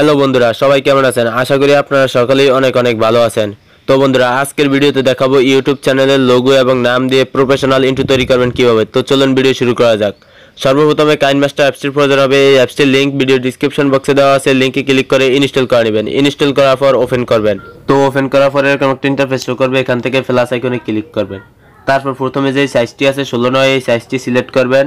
Hello বন্ধুরা, সবাই কেমন আছেন? আশা করি আপনারা সকলেই অনেক অনেক ভালো আছেন। তো বন্ধুরা, আজকের ভিডিওতে দেখাবো ইউটিউব চ্যানেলের লোগো এবং নাম দিয়ে প্রফেশনাল ইন্টু তৈরি করবেন কীভাবে। তো চলুন ভিডিও শুরু করা যাক। সর্বপ্রথমে কাইনমাস্টার অ্যাপসটির প্রয়োজন হবে। এই অ্যাপসটির লিঙ্ক ভিডিও ডিসক্রিপশন বক্সে দেওয়া আছে। লিঙ্কে ক্লিক করে ইনস্টল করে নেবেন। ইনস্টল করার পর ওপেন করবেন। তো ওপেন করার পরে এরকম একটা ইন্টারফেস শো করবে। এখান থেকে প্লাস আইকনে ক্লিক করবেন। তারপর প্রথমে যে সাইজটি আছে, ষোলো নয়, এই সাইজটি সিলেক্ট করবেন।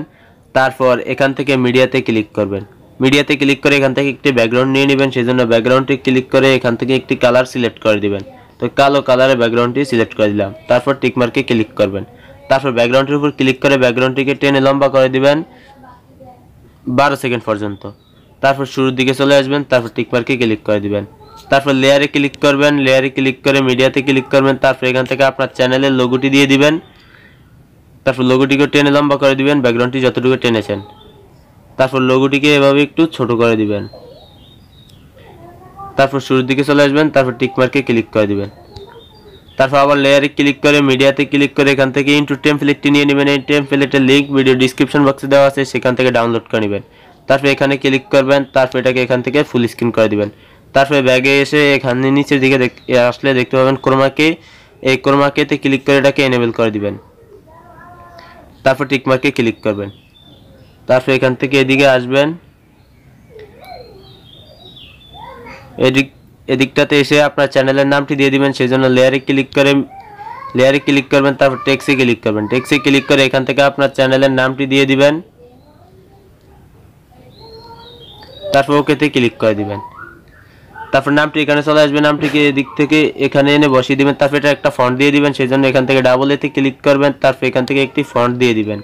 তারপর এখান থেকে মিডিয়াতে ক্লিক করবেন। মিডিয়াতে ক্লিক করে এখান থেকে একটি ব্যাকগ্রাউন্ড নিয়ে নেবেন সেই জন্য ব্যাকগ্রাউন্ডটি ক্লিক করে এখান থেকে একটি কালার সিলেক্ট করে দিবেন। তো কালো কালারের ব্যাকগ্রাউন্ডটি সিলেক্ট করে দিলাম। তারপর টিকমার্কে ক্লিক করবেন। তারপর ব্যাকগ্রাউন্ডের উপর ক্লিক করে ব্যাকগ্রাউন্ডটিকে টেনে লম্বা করে দিবেন বারো সেকেন্ড পর্যন্ত। তারপর শুরুর দিকে চলে আসবেন, তারপর টিকমার্কে ক্লিক করে দিবেন। তারপর লেয়ারে ক্লিক করবেন লেয়ারে ক্লিক করে মিডিয়াতে ক্লিক করবেন, তারপর এখান থেকে আপনার চ্যানেলের লোগোটি দিয়ে দিবেন। তারপর লোগোটিকে টেনে লম্বা করে দিবেন ব্যাকগ্রাউন্ডটি যতটুকু টেনেছেন। তারপর লোগোটিকে এভাবে একটু ছোট করে দিবেন। তারপর শুরুর দিকে চলে আসবেন, তারপর টিকমার্কে ক্লিক করে দিবেন। তারপর আবার লেয়ারে ক্লিক করে মিডিয়াতে ক্লিক করে এখান থেকে ইন্টু টেমপ্লেটটি নিয়ে নেবেন। এই টেমপ্লেটের লিঙ্ক ভিডিও ডিসক্রিপশন বক্সে দেওয়া আছে, সেখান থেকে ডাউনলোড করে নেবেন। তারপর এখানে ক্লিক করবেন, তারপর এটাকে এখান থেকে ফুল স্ক্রিন করে দিবেন। তারপরে ব্যাগে এসে এখানে নিচের দিকে আসলে দেখতে পাবেন ক্রোমাকে এই ক্রোমাকেতে ক্লিক করে এটাকে এনেবল করে দিবেন। তারপর টিকমার্কে ক্লিক করবেন। তারপর এখান থেকে এদিকে আসবেন। এদিক, এদিকটাতে এসে আপনার চ্যানেলের নামটি দিয়ে দিবেন সেই জন্য লেয়ারে ক্লিক করে লেয়ারে ক্লিক করবেন, তারপর টেক্সে ক্লিক করবেন। টেক্সে ক্লিক করে এখান থেকে আপনার চ্যানেলের নামটি দিয়ে দিবেন। তারপর ওকেতে ক্লিক করে দিবেন। তারপর নামটি এখানে চলে আসবে, নামটিকে এদিক থেকে এখানে এনে বসিয়ে দিবেন। তারপর এটা একটা ফন্ট দিয়ে দিবেন সেই জন্য এখান থেকে ডাবল এতে ক্লিক করবেন, তারপর এখান থেকে একটি ফন্ট দিয়ে দিবেন।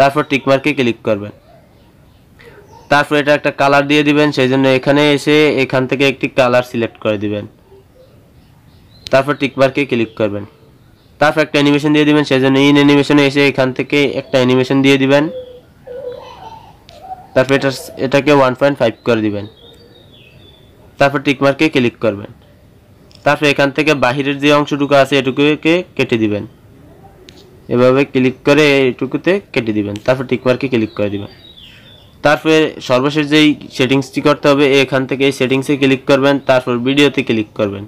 তারপর টিকমার্কে ক্লিক করবেন। তারপর এটা একটা কালার দিয়ে দিবেন, সেই জন্য এখানে এসে এখান থেকে একটি কালার সিলেক্ট করে দিবেন। তারপর টিকমার্কে ক্লিক করবেন। তারপর একটা অ্যানিমেশন দিয়ে দিবেন, সেই জন্য ইন অ্যানিমেশনে এসে এখান থেকে একটা অ্যানিমেশন দিয়ে দিবেন। তারপর এটা, এটাকে ওয়ান পয়েন্ট ফাইভ করে দিবেন। তারপর টিকমার্কে ক্লিক করবেন। তারপর এখান থেকে বাহিরের যে অংশটুকু আছে, এটুকুকে কেটে দিবেন। এভাবে ক্লিক করে এইটুকুতে কেটে দিবেন। তারপর টিকমার্কে ক্লিক করে দিবেন। তারপরে সর্বশেষ যেই সেটিংসটি করতে হবে, এখান থেকে এই সেটিংসে ক্লিক করবেন, তারপর ভিডিওতে ক্লিক করবেন।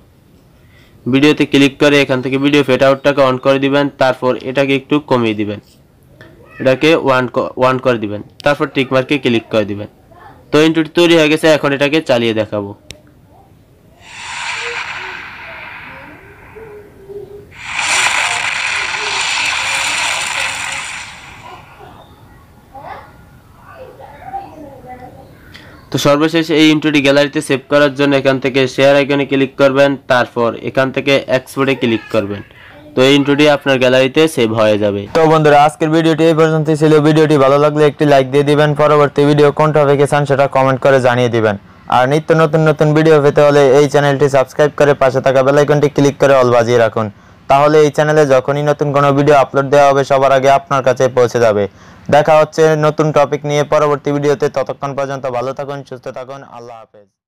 ভিডিওতে ক্লিক করে এখান থেকে ভিডিও ফেট আউটটাকে অন করে দিবেন, তারপর এটাকে একটু কমিয়ে দিবেন। এটাকে ওয়ান ওয়ান করে দিবেন। তারপর টিকমার্কে ক্লিক করে দিবেন। তো ইন্টুটি তৈরি হয়ে গেছে, এখন এটাকে চালিয়ে দেখাবো। তো সর্বশেষ এই ইন্টুটি গ্যালারিতে সেভ করার জন্য এখান থেকে শেয়ার আইকনে ক্লিক করবেন, তারপর এখান থেকে এক্সপোর্টে ক্লিক করবেন। তো এই ইন্টুটি আপনার গ্যালারিতে সেভ হয়ে যাবে। তো বন্ধুরা, আজকের ভিডিওটি এই পর্যন্ত ছিল। ভিডিওটি ভালো লাগলে একটি লাইক দিয়ে দিবেন, পরবর্তী ভিডিও কোন টপিকে চান সেটা কমেন্ট করে জানিয়ে দিবেন। আর নিত্য নতুন নতুন ভিডিও পেতে হলে এই চ্যানেলটি সাবস্ক্রাইব করে পাশে থাকা বেল আইকনটি ক্লিক করে অল বাজিয়ে রাখুন। তাহলে এই চ্যানেলে যখনই নতুন কোনো ভিডিও আপলোড দেওয়া হবে, সবার আগে আপনার কাছে পৌঁছে যাবে। দেখা হচ্ছে নতুন টপিক নিয়ে পরবর্তী ভিডিওতে ততক্ষণ পর্যন্ত ভালো থাকুন, সুস্থ থাকুন, আল্লাহ হাফেজ।